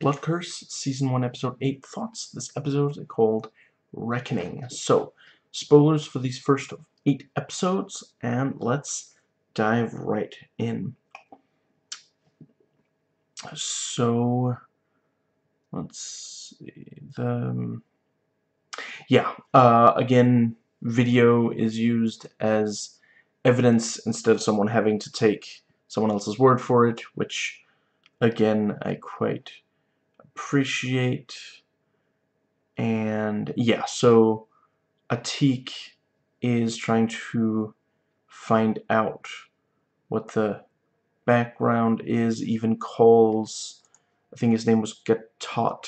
Blood Curse, Season 1, Episode 8 Thoughts. This episode is called Reckoning. So, spoilers for these first 8 episodes, and let's dive right in. So, let's see. The, yeah, uh, again, video is used as evidence instead of someone having to take someone else's word for it, which, again, I quite appreciate. And yeah, so Atik is trying to find out what the background is, even calls, I think his name was Gatot.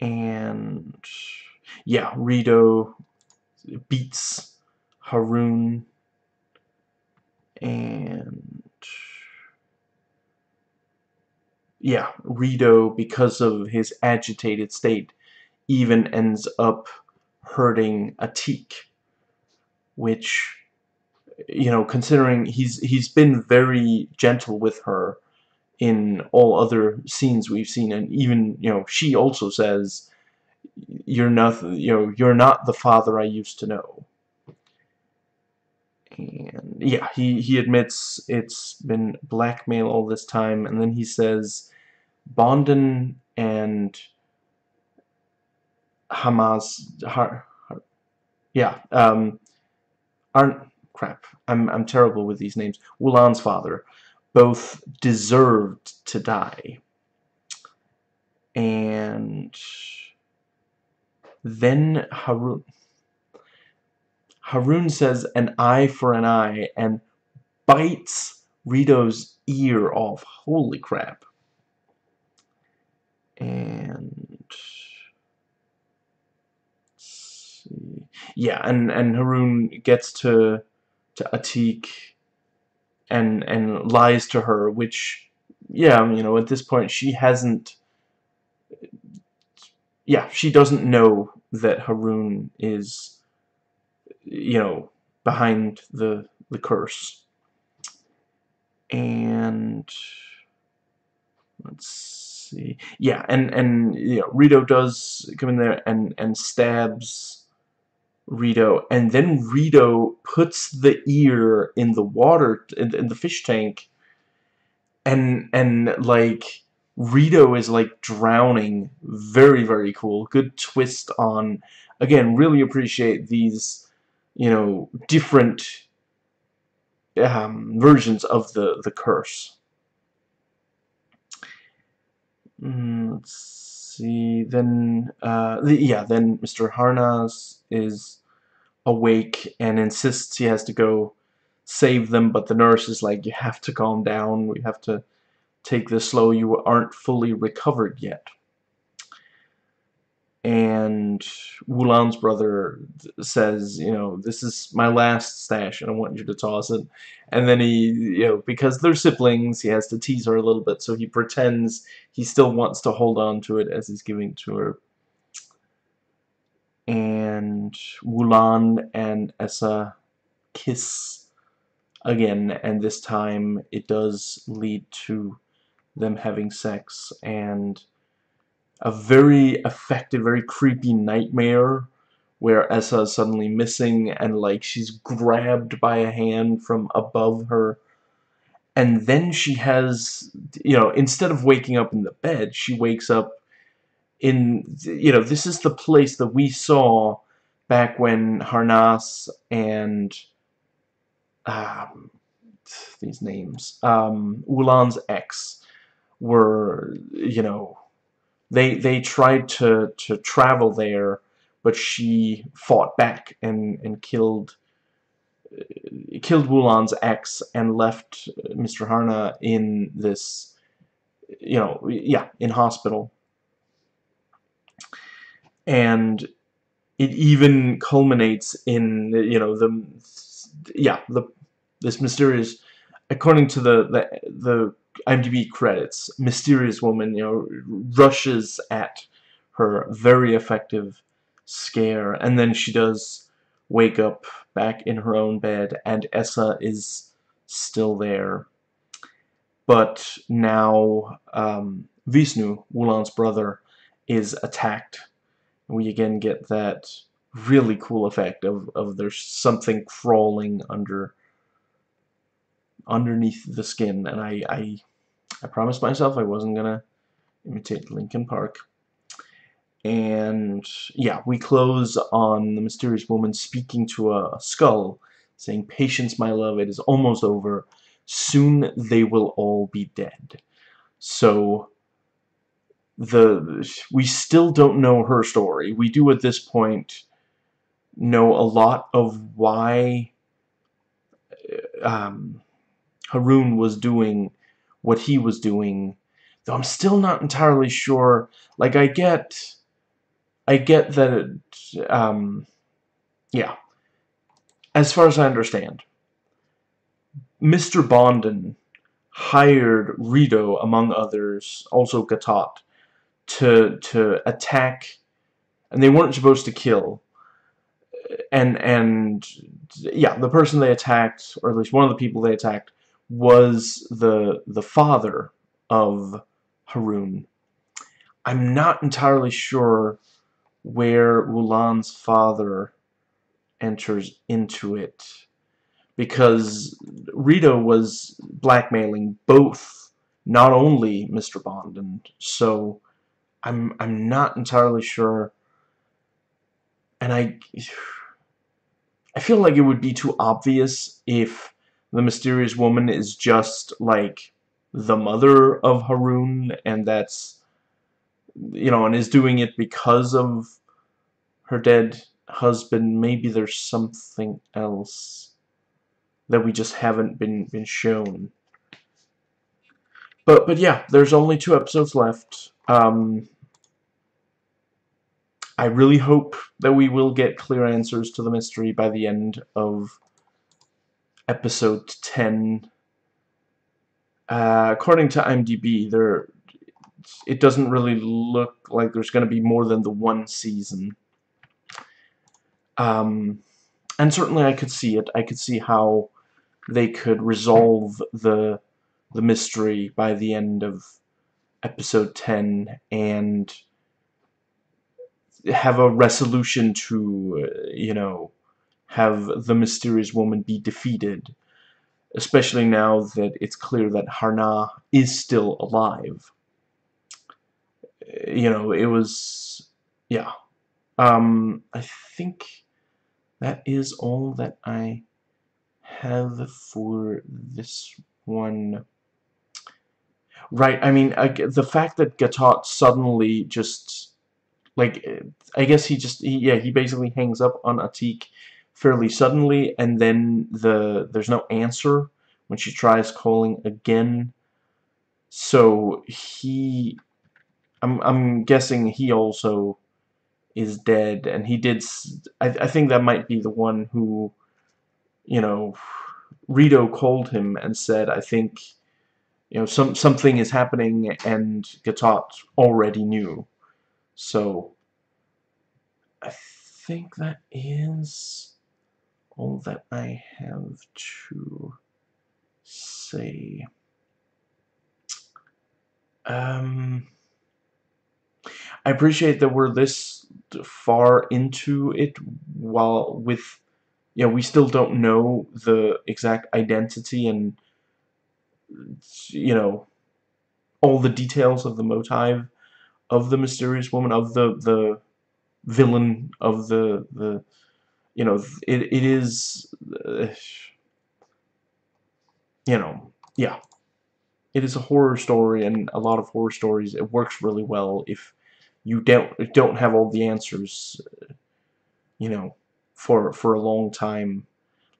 And yeah, Rito beats Harun and yeah, Rito, because of his agitated state, even ends up hurting Atik, which, you know, considering he's he's been very gentle with her in all other scenes we've seen, and even, you know, she also says, you're not, you know, you're not the father I used to know. And yeah, he, he admits it's been blackmail all this time, and then he says Bondin and Hamas, Har, Har, yeah, um, aren't, crap, I'm, I'm terrible with these names, Wulan's father, both deserved to die. And then Harun, Harun says an eye for an eye and bites Rito's ear off. Holy crap. And see. yeah, and and Harun gets to to Atik and and lies to her, which yeah, you know, at this point she hasn't yeah, she doesn't know that Harun is you know, behind the the curse. And let's see. Yeah, and and you know, Rito does come in there and and stabs Rito, and then Rito puts the ear in the water in, in the fish tank, and and like Rito is like drowning. Very very cool. Good twist on. Again, really appreciate these you know, different um, versions of the, the curse. Mm, let's see, then, uh, the, yeah, then Mr. Harnas is awake and insists he has to go save them, but the nurse is like, you have to calm down, we have to take this slow, you aren't fully recovered yet and Wulan's brother says, you know, this is my last stash and I want you to toss it. And then he, you know, because they're siblings, he has to tease her a little bit, so he pretends he still wants to hold on to it as he's giving it to her. And Wulan and Essa kiss again, and this time it does lead to them having sex, and a very effective, very creepy nightmare where Essa is suddenly missing and like she's grabbed by a hand from above her. And then she has you know instead of waking up in the bed she wakes up in you know this is the place that we saw back when Harnas and um, these names um, Wulan's ex were you know they they tried to to travel there, but she fought back and and killed uh, killed Wulan's ex and left Mr. Harna in this, you know, yeah, in hospital. And it even culminates in, you know, the, yeah, the, this mysterious, according to the, the, the IMDb credits, mysterious woman, you know, rushes at her very effective scare, and then she does wake up back in her own bed, and Essa is still there. But now um, Vishnu, Wulan's brother, is attacked. We again get that really cool effect of, of there's something crawling under underneath the skin and I, I I promised myself I wasn't gonna imitate Linkin Park. And yeah we close on the mysterious woman speaking to a, skull saying patience my love it is almost over. Soon they will all be dead. So the we still don't know her story. We do at this point know a lot of why um, Harun was doing what he was doing, though I'm still not entirely sure. Like, I get, I get that, it, um, yeah, as far as I understand, Mr. Bonden hired Rito, among others, also Gatot, to, to attack, and they weren't supposed to kill, and and yeah, the person they attacked, or at least one of the people they attacked, was the the father of Harun. I'm not entirely sure where Wulan's father enters into it because Rito was blackmailing both not only Mr. Bond and so I'm I'm not entirely sure and I I feel like it would be too obvious if the mysterious woman is just like the mother of Harun and that's you know and is doing it because of her dead husband. Maybe there's something else that we just haven't been been shown. But but yeah there's only two episodes left. Um I really hope that we will get clear answers to the mystery by the end of episode 10. Uh, according to IMDb, there it doesn't really look like there's going to be more than the one season. Um, and certainly I could see it. I could see how they could resolve the the mystery by the end of episode 10 and have a resolution to, uh, you know, have the mysterious woman be defeated. Especially now that it's clear that Harna is still alive. You know, it was... Yeah. Um, I think that is all that I have for this one. Right, I mean, I, the fact that Gatot suddenly just like I guess he just he, yeah he basically hangs up on Atik fairly suddenly and then the there's no answer when she tries calling again. So he I'm I'm guessing he also is dead and he did I, I think that might be the one who you know Rito called him and said I think you know some something is happening and Gatot already knew. So, I think that is all that I have to say. Um, I appreciate that we're this far into it while with you know we still don't know the exact identity and you know all the details of the motive of the mysterious woman, of the the villain, of the the you know it it is uh, you know yeah. It is a horror story and a lot of horror stories. It works really well if you don't don't have all the answers you know for for a long time.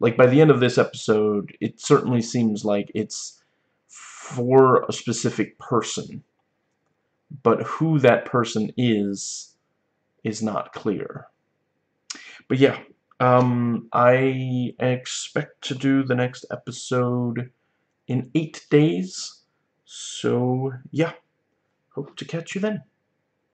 Like by the end of this episode it certainly seems like it's for a specific person. But who that person is is not clear. But yeah, um, I expect to do the next episode in eight days. So yeah, hope to catch you then.